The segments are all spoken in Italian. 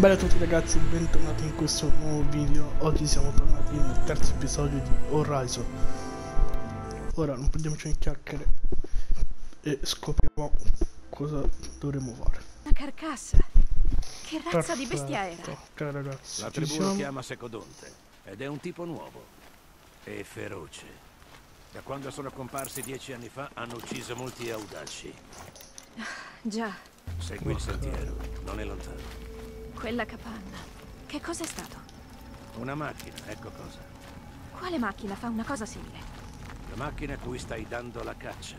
Bella a tutti ragazzi, bentornati in questo nuovo video. Oggi siamo tornati nel terzo episodio di Horizon. Ora non prendiamoci in chiacchiere e scopriamo cosa dovremo fare. Una carcassa. Che razza di bestia era? Perfetto, Ok ragazzi, La tribù lo siamo. chiama Secodonte ed è un tipo nuovo e feroce. Da quando sono comparsi dieci anni fa hanno ucciso molti audaci. Già, Segui il sentiero, non è lontano. Quella capanna. Che cos'è stato? Una macchina, ecco cosa. Quale macchina fa una cosa simile? La macchina a cui stai dando la caccia.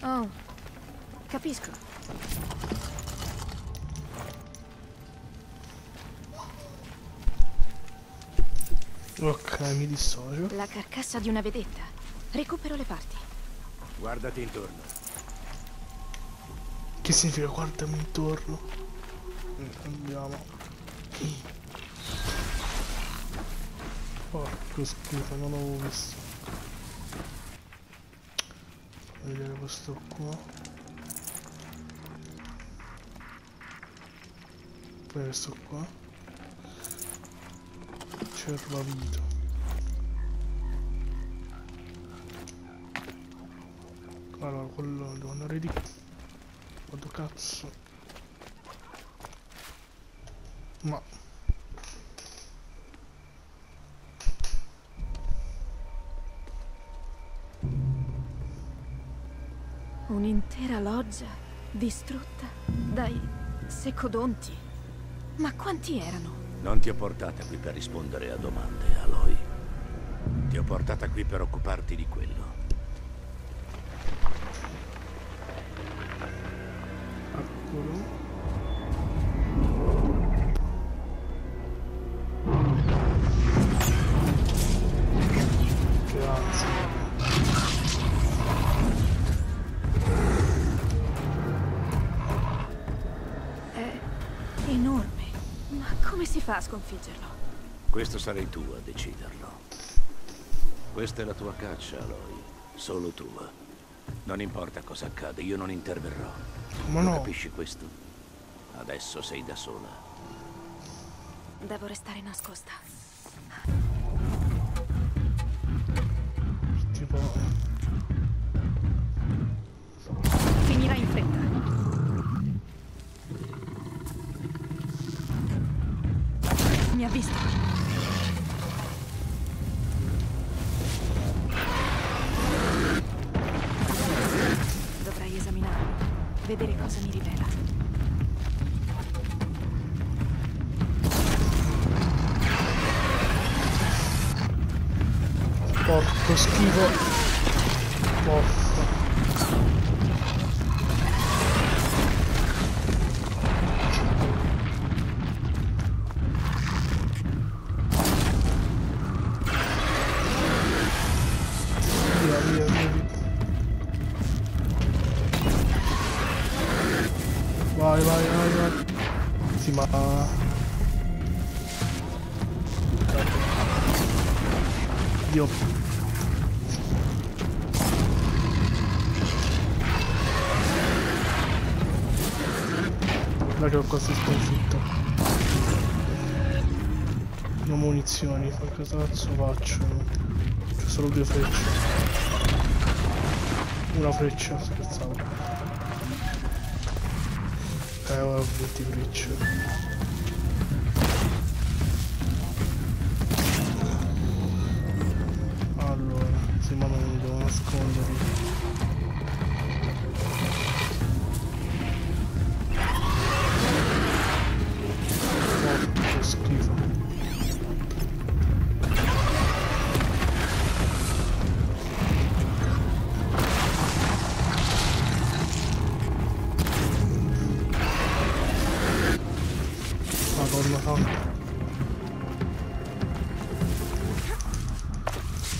Oh, capisco. Ok, mi dissocio. La carcassa di una vedetta. Recupero le parti. Guardati intorno. Che significa guardami intorno? Andiamo. Porco schifo, non l'avevo visto. Vedere questo qua. Questo qua. Cervavito. Allora, quello devo andare di Vado cazzo. Ma Un'intera loggia distrutta dai secodonti. Ma quanti erano? Non ti ho portata qui per rispondere a domande, Aloy. Ti ho portata qui per occuparti di quello. Sconfiggerlo? Questo sarei tu a deciderlo. Questa è la tua caccia, Aloy. Solo tua. Non importa cosa accade, io non interverrò. Ma no, capisci questo? Adesso sei da sola. Devo restare nascosta. Visto. Cosa cazzo faccio? C'ho solo due frecce. Una freccia, scherzavo. Eh, ora ho 20 frecce.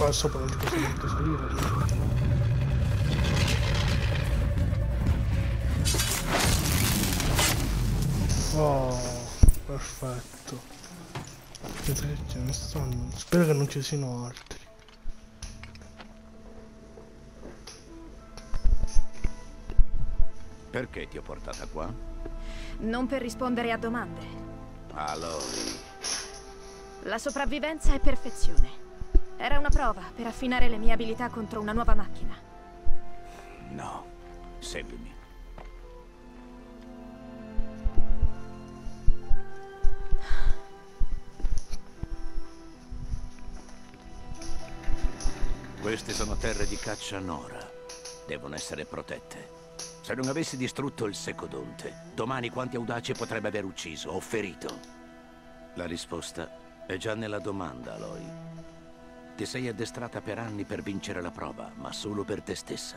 Qua sopra non ci posso neanche salire. Oh, perfetto. Aspetta che ce ne stanno. Spero che non ci siano altri. Perché ti ho portata qua? Non per rispondere a domande. Aloy, La sopravvivenza è perfezione. Era una prova per affinare le mie abilità contro una nuova macchina. no. Seguimi. Queste sono terre di caccia Nora. Devono essere protette. Se non avessi distrutto il secodonte, domani quanti audaci potrebbe aver ucciso o ferito? La risposta è già nella domanda, Aloy. Ti sei addestrata per anni per vincere la prova, ma solo per te stessa.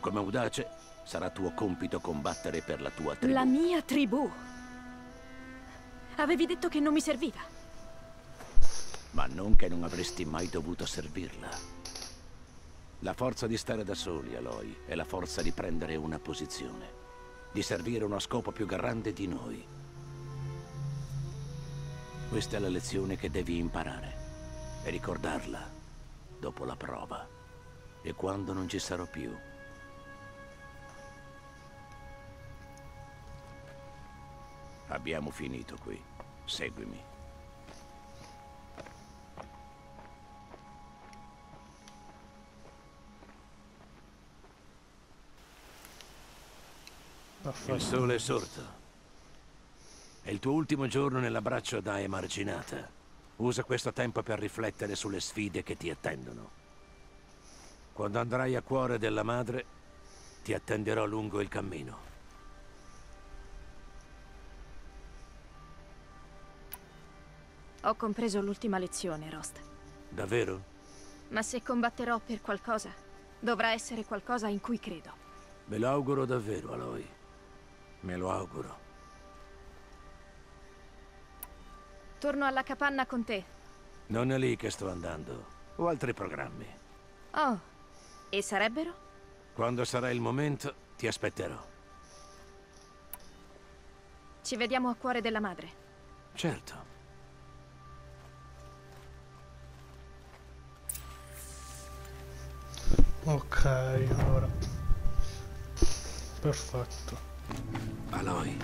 Come audace, sarà tuo compito combattere per la tua tribù. La mia tribù. Avevi detto che non mi serviva. Ma non che non avresti mai dovuto servirla. La forza di stare da soli, Aloy, è la forza di prendere una posizione. Di servire uno scopo più grande di noi. Questa è la lezione che devi imparare. E ricordarla dopo la prova. E quando non ci sarò più. Abbiamo finito qui. Seguimi. Il sole è sorto. È il tuo ultimo giorno nell'abbraccio da emarginata. Usa questo tempo per riflettere sulle sfide che ti attendono. Quando andrai a cuore della madre, ti attenderò lungo il cammino. Ho compreso l'ultima lezione, Rost. Davvero? Ma se combatterò per qualcosa, dovrà essere qualcosa in cui credo. Me lo auguro davvero, Aloy. Me lo auguro. Torno alla capanna con te. Non è lì che sto andando. Ho altri programmi. Oh, e sarebbero? Quando sarà il momento, ti aspetterò. Ci vediamo a cuore della madre. Certo. Ok, allora. Perfetto. Aloy,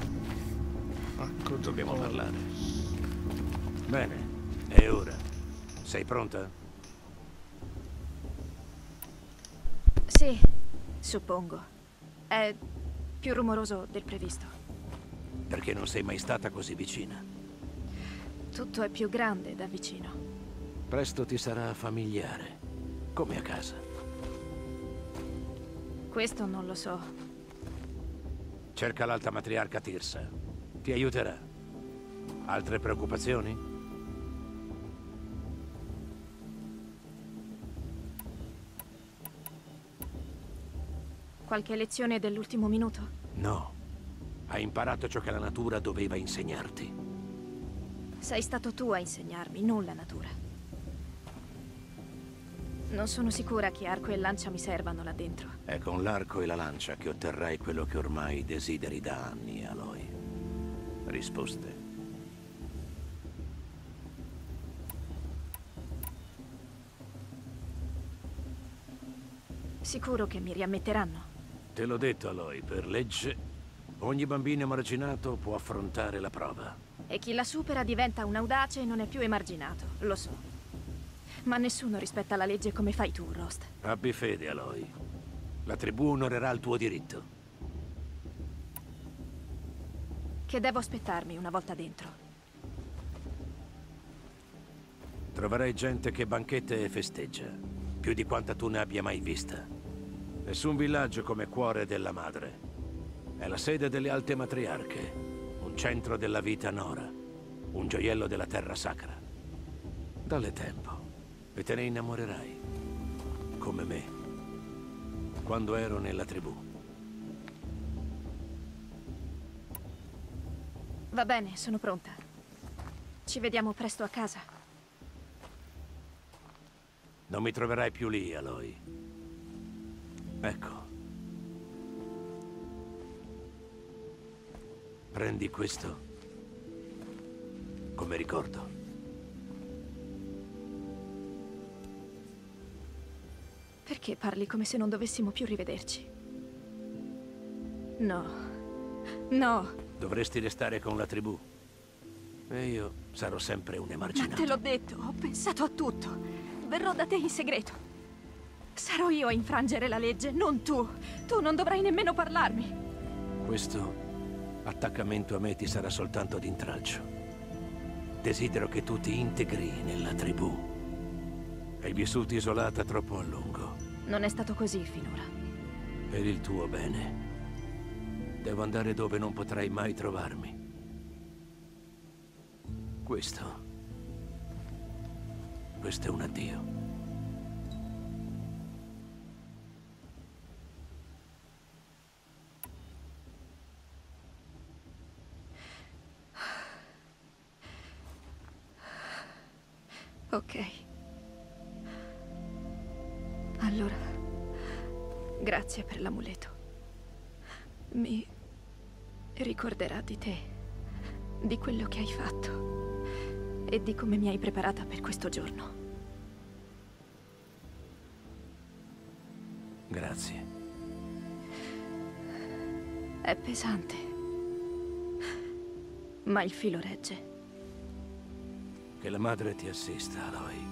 Ecco, dobbiamo parlare. Bene, e ora? Sei pronta? Sì, suppongo. È più rumoroso del previsto. Perché non sei mai stata così vicina. Tutto è più grande da vicino. Presto ti sarà familiare, come a casa. Questo non lo so. Cerca l'alta matriarca Tirsa. Ti aiuterà. Altre preoccupazioni? Qualche lezione dell'ultimo minuto? No. Hai imparato ciò che la natura doveva insegnarti. Sei stato tu a insegnarmi, non la natura. Non sono sicura che arco e lancia mi servano là dentro. È con l'arco e la lancia che otterrai quello che ormai desideri da anni, Aloy. Risposte. Sicuro che mi riammetteranno. Te l'ho detto, Aloy, per legge, ogni bambino emarginato può affrontare la prova. E chi la supera diventa un audace e non è più emarginato, lo so. Ma nessuno rispetta la legge come fai tu, Rost. Abbi fede, Aloy. La tribù onorerà il tuo diritto. Che devo aspettarmi una volta dentro? Troverai gente che banchetta e festeggia, più di quanta tu ne abbia mai vista. Nessun villaggio come cuore della madre. È la sede delle alte matriarche, un centro della vita nora, un gioiello della terra sacra. Dalle tempo e te ne innamorerai, come me, quando ero nella tribù. Va bene, sono pronta. Ci vediamo presto a casa. Non mi troverai più lì, Aloy. Ecco. Prendi questo come ricordo. Perché parli come se non dovessimo più rivederci? No. No. Dovresti restare con la tribù. E io sarò sempre un Ma emarginato. te l'ho detto, ho pensato a tutto. Verrò da te in segreto. Sarò io a infrangere la legge, non tu. Tu non dovrai nemmeno parlarmi. Questo attaccamento a me ti sarà soltanto d'intralcio. Desidero che tu ti integri nella tribù. Hai vissuto isolata troppo a lungo. Non è stato così finora. Per il tuo bene. Devo andare dove non potrai mai trovarmi. Questo. Questo è un addio. Ok. Allora, grazie per l'amuleto. Mi ricorderà di te, di quello che hai fatto e di come mi hai preparata per questo giorno. Grazie. È pesante, ma il filo regge. Che la madre ti assista, Aloy.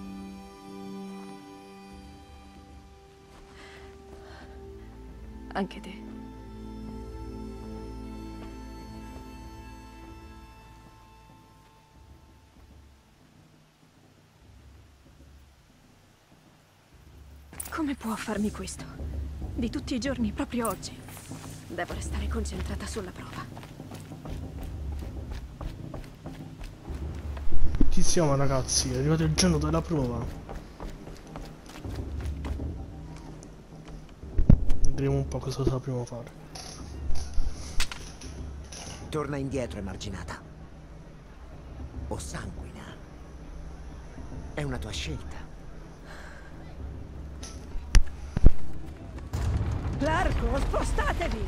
Anche te. Come può farmi questo? Di tutti i giorni, proprio oggi. Devo restare concentrata sulla prova. Ci siamo ragazzi, è arrivato il giorno della prova. Vedremo un po' cosa sapremo fare. Torna indietro, emarginata. O sanguina. È una tua scelta. Largo, spostatevi!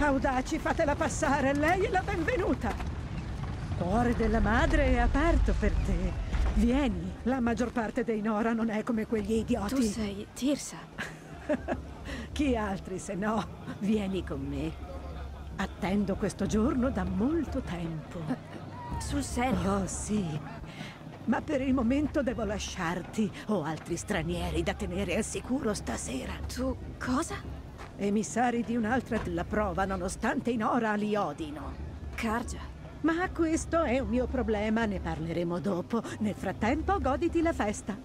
Audaci, fatela passare, lei è la benvenuta. Cuore della madre è aperto per te. Vieni, la maggior parte dei Nora non è come quegli idioti. Tu sei Tirsa. Chi altri se no? Vieni con me. Attendo questo giorno da molto tempo. Sul serio? Oh sì. Ma per il momento devo lasciarti. Ho altri stranieri da tenere al sicuro stasera. Tu cosa? Emissari di un'altra della prova, nonostante i Nora li odino. Cargia. Ma questo è un mio problema, ne parleremo dopo. Nel frattempo, goditi la festa.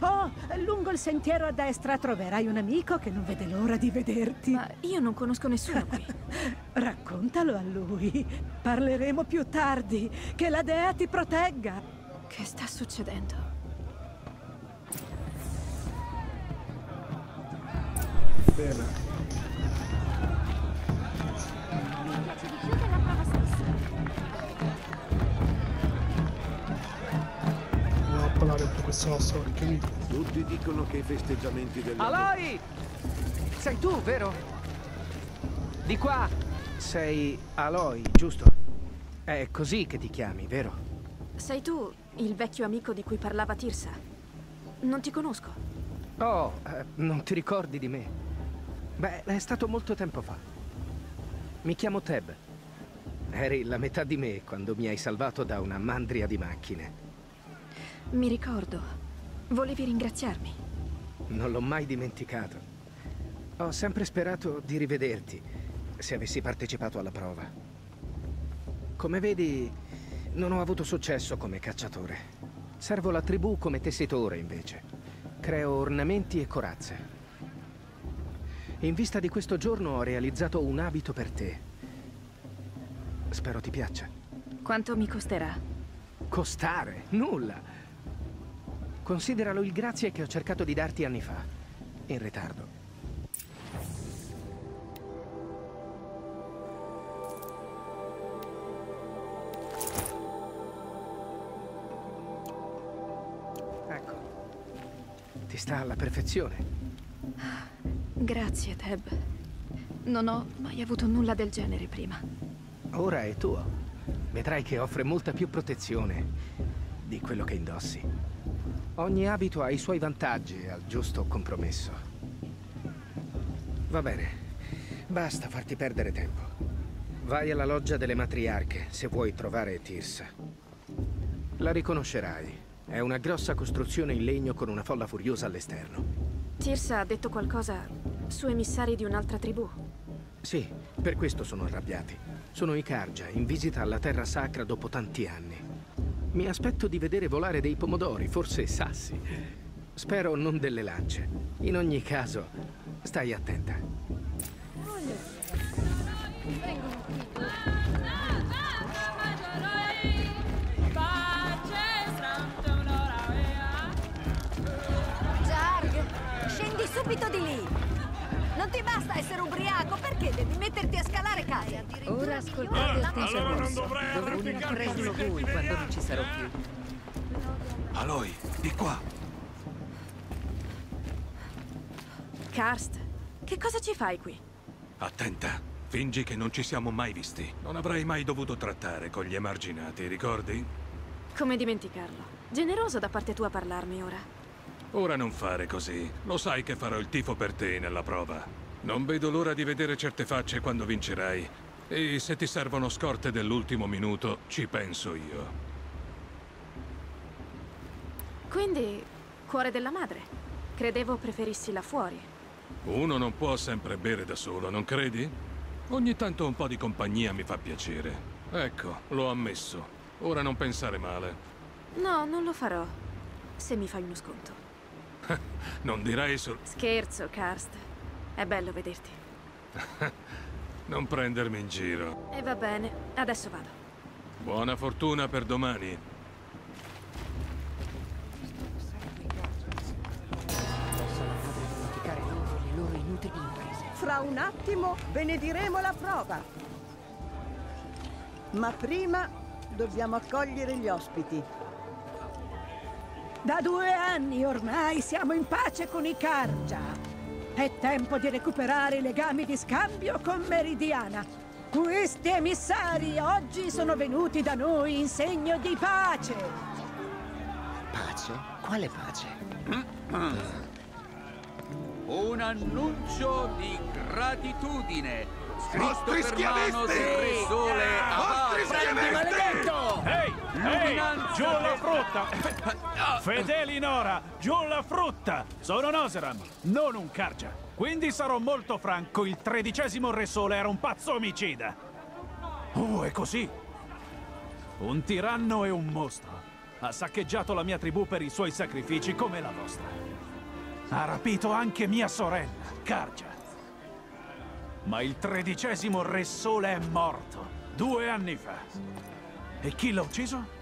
Oh, lungo il sentiero a destra troverai un amico che non vede l'ora di vederti. Ma io non conosco nessuno qui. Raccontalo a lui. Parleremo più tardi. Che la dea ti protegga. Che sta succedendo? Bene. Parlare con questo nostro capito? Tutti dicono che i festeggiamenti del Aloy! Sei tu, vero? Di qua sei Aloy, giusto? È così che ti chiami, vero? Sei tu il vecchio amico di cui parlava Tirsa? Non ti conosco. Oh, eh, non ti ricordi di me? Beh, è stato molto tempo fa. Mi chiamo Teb. Eri la metà di me quando mi hai salvato da una mandria di macchine. Mi ricordo. Volevi ringraziarmi. Non l'ho mai dimenticato. Ho sempre sperato di rivederti, se avessi partecipato alla prova. Come vedi, non ho avuto successo come cacciatore. Servo la tribù come tessitore, invece. Creo ornamenti e corazze. In vista di questo giorno ho realizzato un abito per te. Spero ti piaccia. Quanto mi costerà? Costare? Nulla. Consideralo il grazie che ho cercato di darti anni fa. In ritardo. Ecco. Ti sta alla perfezione. Grazie, Teb. Non ho mai avuto nulla del genere prima. Ora è tuo. Vedrai che offre molta più protezione di quello che indossi. Ogni abito ha i suoi vantaggi al giusto compromesso. Va bene. Basta farti perdere tempo. Vai alla loggia delle matriarche se vuoi trovare Tirsa. La riconoscerai. È una grossa costruzione in legno con una folla furiosa all'esterno. Tirsa ha detto qualcosa su emissari di un'altra tribù. Sì, per questo sono arrabbiati. Sono i Karja, in visita alla terra sacra dopo tanti anni. Mi aspetto di vedere volare dei pomodori, forse sassi. Spero non delle lance. In ogni caso, stai attenta. Ti basta essere ubriaco, perché devi metterti a scalare case? Ora ascoltate il teso allora non dovrei prenderlo sulle voi quando non ci sarò più. Aloy, di qua. Karst, che cosa ci fai qui? Attenta. Fingi che non ci siamo mai visti. Non avrei mai dovuto trattare con gli emarginati, ricordi? Come dimenticarlo? Generoso da parte tua parlarmi ora. Ora non fare così. Lo sai che farò il tifo per te nella prova. Non vedo l'ora di vedere certe facce quando vincerai. E se ti servono scorte dell'ultimo minuto, ci penso io. Quindi, cuore della madre. Credevo preferissi là fuori. Uno non può sempre bere da solo, non credi? Ogni tanto un po' di compagnia mi fa piacere. Ecco, l'ho ammesso. Ora non pensare male. No, non lo farò. Se mi fai uno sconto. Non dirai solo... Scherzo, Karst. È bello vederti. Non prendermi in giro. E va bene, adesso vado. Buona fortuna per domani. Possono fare dimenticare loro le loro inutili imprese. Fra un attimo benediremo la prova. Ma prima dobbiamo accogliere gli ospiti. Da due anni ormai siamo in pace con i Karja. È tempo di recuperare i legami di scambio con Meridiana. Questi emissari oggi sono venuti da noi in segno di pace. Pace? Quale pace? Un annuncio di gratitudine scritto per mano del re sole Vostri giù la frutta! Fedeli Nora, giù la frutta! Sono Noseram, non un Karja. Quindi sarò molto franco, il tredicesimo Re Sole era un pazzo omicida. Oh, è così? Un tiranno e un mostro. Ha saccheggiato la mia tribù per i suoi sacrifici come la vostra. Ha rapito anche mia sorella, Karja. Ma il tredicesimo Re Sole è morto due anni fa. E chi l'ha ucciso?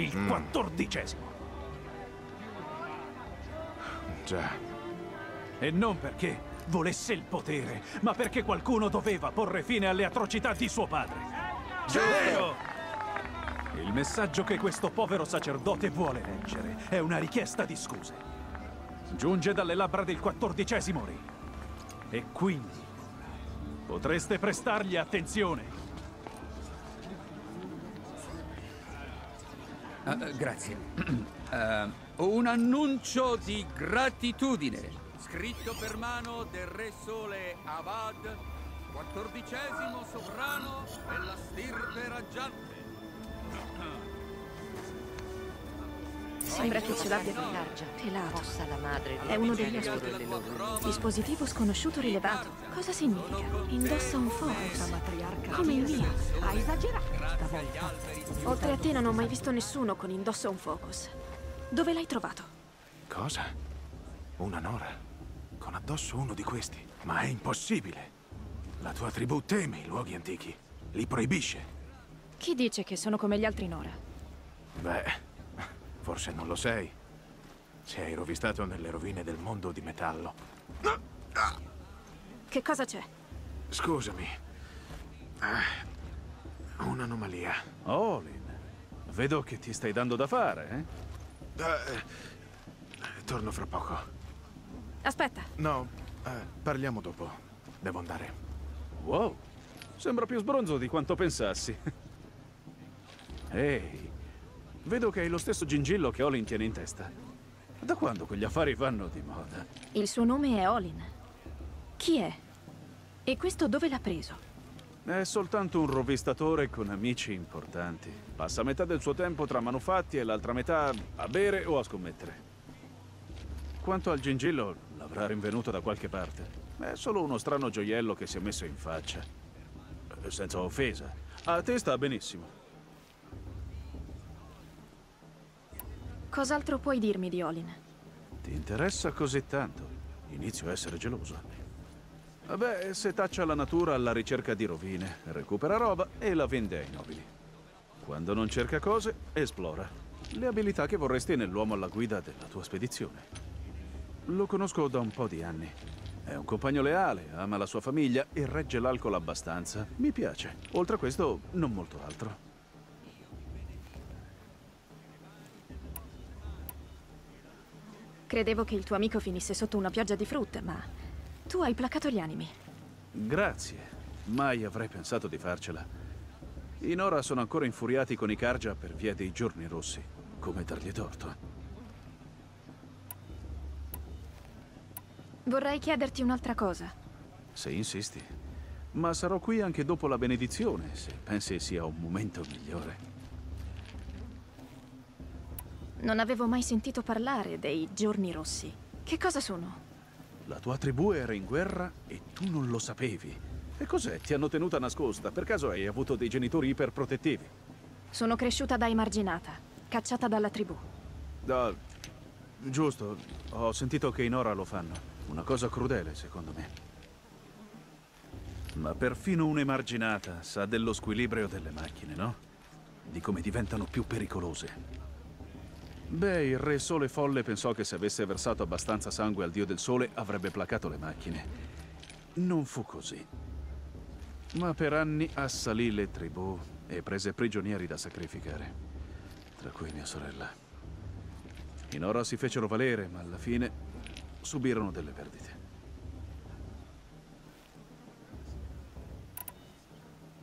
Il quattordicesimo. Già. E non perché volesse il potere, ma perché qualcuno doveva porre fine alle atrocità di suo padre. Giusto! Il messaggio che questo povero sacerdote vuole leggere è una richiesta di scuse. Giunge dalle labbra del quattordicesimo re. E quindi potreste prestargli attenzione. Ah, eh, grazie. Eh, un annuncio di gratitudine scritto per mano del re sole Avad, quattordicesimo sovrano della stirpe raggiante. Sembra che ce l'abbia con Karja, Telato. possa la madre È uno degli ospiti. Dispositivo sconosciuto rilevato. Cosa significa? Indossa un focus. Come il mio. Ha esagerato Oltre a te non ho mai visto nessuno con indosso un focus. Dove l'hai trovato? Cosa? Una Nora? Con addosso uno di questi? Ma è impossibile! La tua tribù teme i luoghi antichi. Li proibisce. Chi dice che sono come gli altri Nora? Beh, forse non lo sei. Se hai rovistato nelle rovine del mondo di metallo. Che cosa c'è? Scusami. Ah, un'anomalia. Olin, vedo che ti stai dando da fare, eh? Eh, torno fra poco. Aspetta, No, eh, parliamo dopo. Devo andare. Wow, sembra più sbronzo di quanto pensassi. Ehi, vedo che hai lo stesso gingillo che Olin tiene in testa. Da quando quegli affari vanno di moda? il suo nome è Olin. Chi è? E questo dove l'ha preso? È soltanto un rovistatore con amici importanti. Passa metà del suo tempo tra manufatti e l'altra metà a bere o a scommettere. Quanto al gingillo, l'avrà rinvenuto da qualche parte. È solo uno strano gioiello che si è messo in faccia. Senza offesa. A te sta benissimo. Cos'altro puoi dirmi di Olin? Ti interessa così tanto? Inizio a essere geloso. Vabbè, se taccia la natura alla ricerca di rovine, recupera roba e la vende ai nobili. Quando non cerca cose, esplora. Le abilità che vorresti nell'uomo alla guida della tua spedizione. Lo conosco da un po' di anni. È un compagno leale, ama la sua famiglia e regge l'alcol abbastanza. Mi piace. Oltre a questo, non molto altro. Credevo che il tuo amico finisse sotto una pioggia di frutta, ma tu hai placato gli animi. Grazie. Mai avrei pensato di farcela. In ora sono ancora infuriati con i Karja per via dei giorni rossi. Come dargli torto? Vorrei chiederti un'altra cosa. Se insisti. Ma sarò qui anche dopo la benedizione, se pensi sia un momento migliore. Non avevo mai sentito parlare dei giorni rossi. Che cosa sono? La tua tribù era in guerra e tu non lo sapevi. E cos'è? Ti hanno tenuta nascosta? Per caso hai avuto dei genitori iperprotettivi? Sono cresciuta da emarginata, cacciata dalla tribù. Ah, giusto. Ho sentito che in ora lo fanno. Una cosa crudele, secondo me. Ma perfino un'emarginata sa dello squilibrio delle macchine, no? Di come diventano più pericolose. Beh, il re Sole Folle pensò che se avesse versato abbastanza sangue al dio del sole avrebbe placato le macchine. Non fu così. Ma per anni assalì le tribù e prese prigionieri da sacrificare, tra cui mia sorella. In ora si fecero valere, ma alla fine subirono delle perdite.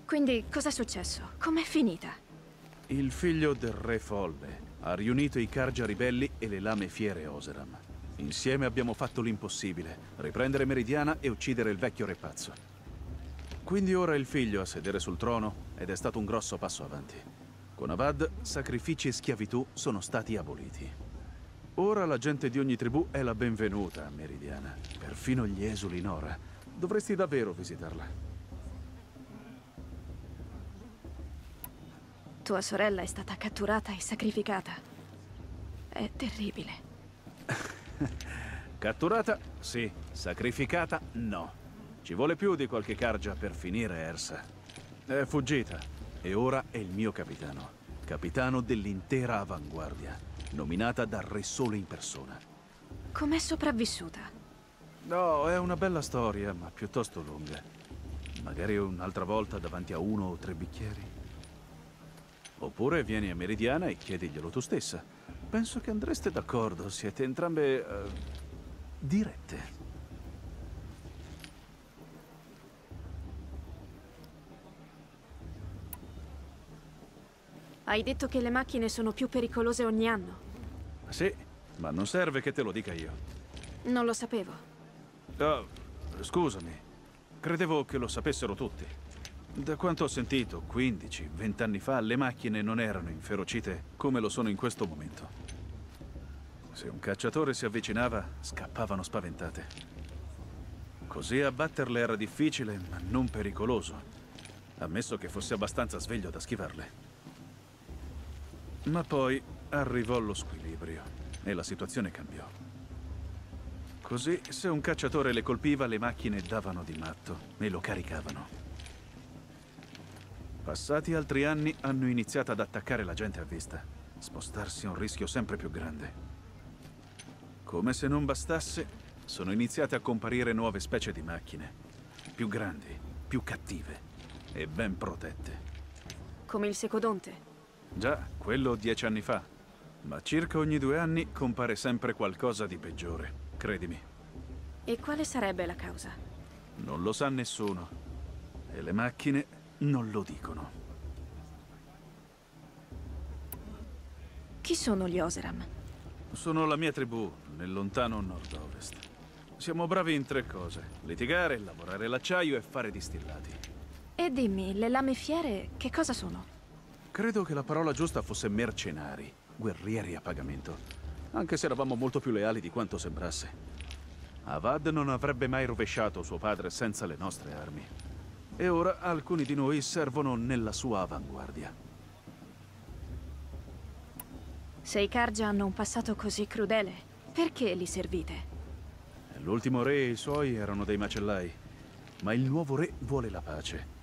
Quindi cos'è successo? Com'è finita? Il figlio del re folle ha riunito i Karja ribelli e le lame fiere Oseram. Insieme abbiamo fatto l'impossibile, riprendere Meridiana e uccidere il vecchio re pazzo. Quindi ora è il figlio a sedere sul trono ed è stato un grosso passo avanti. Con Avad, sacrifici e schiavitù sono stati aboliti. Ora la gente di ogni tribù è la benvenuta a Meridiana. Perfino gli esuli in ora. Dovresti davvero visitarla. Tua sorella è stata catturata e sacrificata. È terribile. Catturata? Sì. Sacrificata? No. Ci vuole più di qualche cargia per finire Ersa. È fuggita e ora è il mio capitano. Capitano dell'intera avanguardia, nominata dal Re Sole in persona. Com'è sopravvissuta? No, è una bella storia, ma piuttosto lunga. Magari un'altra volta davanti a uno o tre bicchieri. Oppure vieni a Meridiana e chiediglielo tu stessa. Penso che andreste d'accordo, siete entrambe... eh, dirette. Hai detto che le macchine sono più pericolose ogni anno. Sì, ma non serve che te lo dica io. Non lo sapevo. Oh, scusami. Credevo che lo sapessero tutti. Da quanto ho sentito, 15-20 anni fa, le macchine non erano inferocite come lo sono in questo momento. Se un cacciatore si avvicinava, scappavano spaventate. Così abbatterle era difficile, ma non pericoloso. Ammesso che fosse abbastanza sveglio da schivarle. Ma poi arrivò lo squilibrio e la situazione cambiò. Così, se un cacciatore le colpiva, le macchine davano di matto e lo caricavano. Passati altri anni hanno iniziato ad attaccare la gente a vista, spostarsi a un rischio sempre più grande. Come se non bastasse, sono iniziate a comparire nuove specie di macchine, più grandi, più cattive e ben protette. Come il secodonte. Già, quello dieci anni fa. Ma circa ogni due anni compare sempre qualcosa di peggiore, credimi. E quale sarebbe la causa? Non lo sa nessuno. E le macchine non lo dicono. Chi sono gli Oseram? Sono la mia tribù, nel lontano nord-ovest. Siamo bravi in tre cose. Litigare, lavorare l'acciaio e fare distillati. E E dimmi, le lame fiere che cosa sono? Credo che la parola giusta fosse mercenari, guerrieri a pagamento. Anche se eravamo molto più leali di quanto sembrasse. Avad non avrebbe mai rovesciato suo padre senza le nostre armi. E ora alcuni di noi servono nella sua avanguardia. Se i Karja hanno un passato così crudele, perché li servite? L'ultimo re e i suoi erano dei macellai, ma il nuovo re vuole la pace.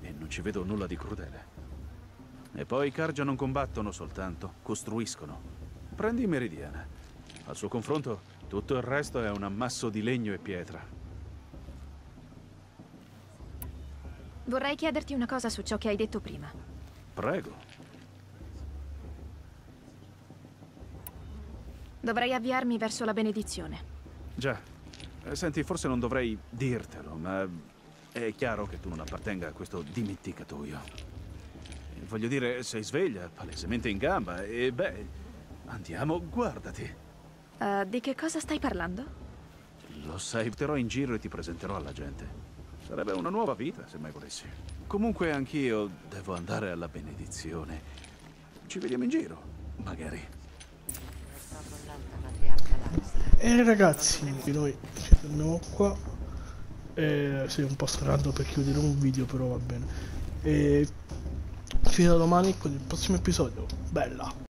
E non ci vedo nulla di crudele. E poi i Karja non combattono soltanto, costruiscono. Prendi Meridiana. Al suo confronto, tutto il resto è un ammasso di legno e pietra. Vorrei chiederti una cosa su ciò che hai detto prima. Prego. Dovrei avviarmi verso la benedizione. Già. Eh, Senti, forse non dovrei dirtelo, ma è chiaro che tu non appartenga a questo dimenticatoio. Voglio dire, sei sveglia, palesemente in gamba, e beh, andiamo, guardati. Eh, di che cosa stai parlando? Lo sai, terrò in giro e ti presenterò alla gente. Sarebbe una nuova vita, se mai volessi. Comunque anch'io devo andare alla benedizione. Ci vediamo in giro, magari. E ragazzi, anche noi ci fermiamo qua. E sei un po' strano per chiudere un video, però va bene. E fino a domani con il prossimo episodio. Bella!